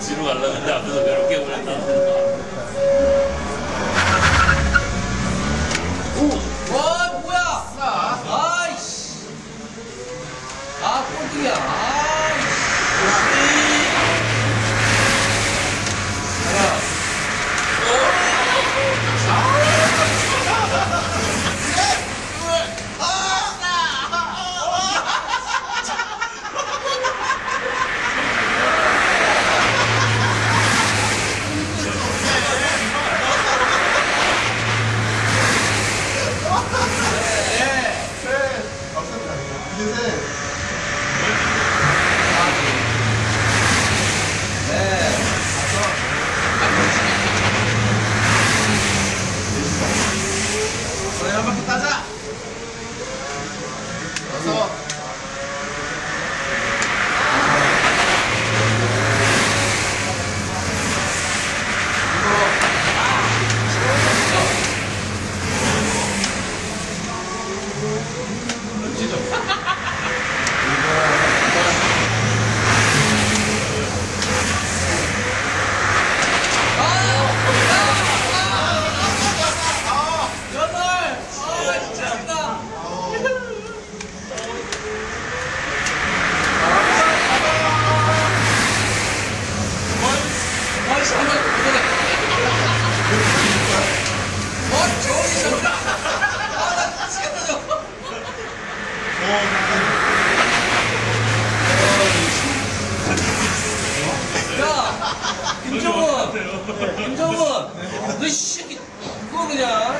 뒤로 가려는데 앞에서 외롭게 보냈다. 와 뭐야? 아이씨. 아 꼴등이야. 아이씨. 너이 새끼, 그거 그냥.